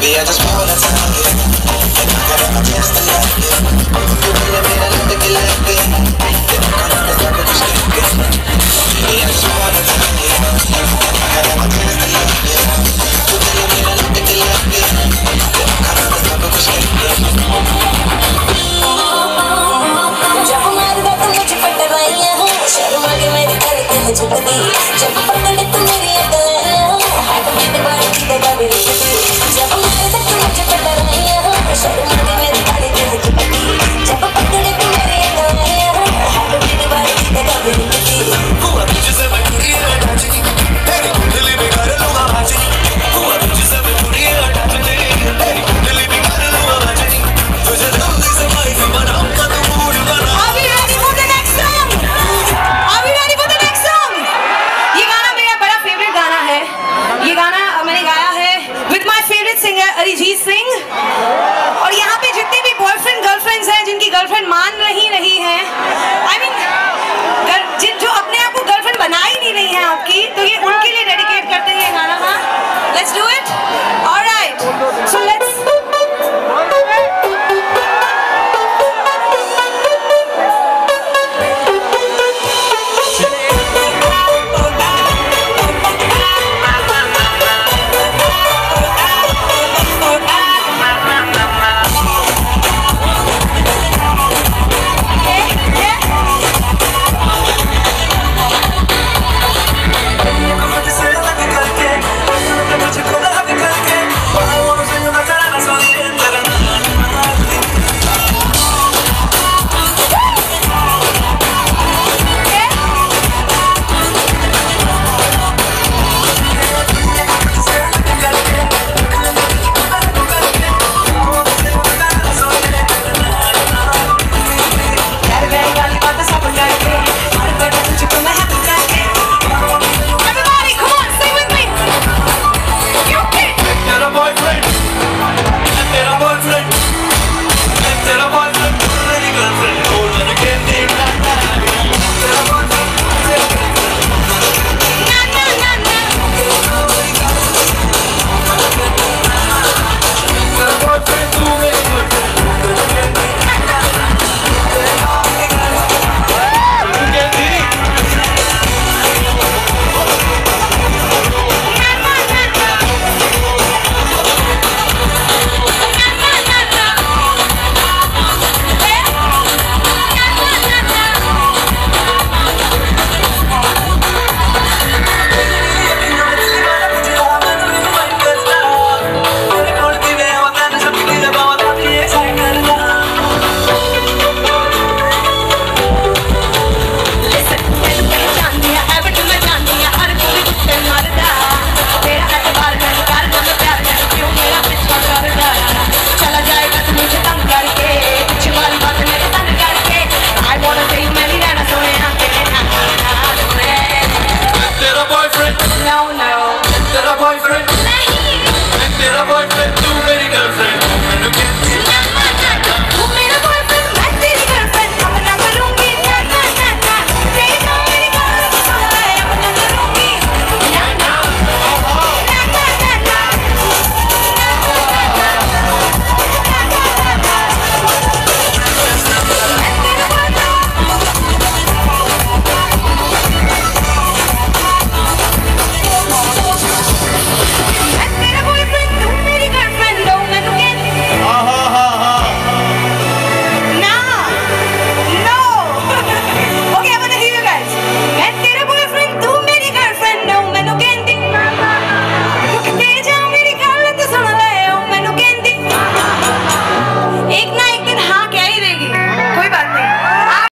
Baby, I just wanna tell you, I got in my chest to you. Can you sing?